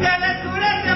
la naturaleza.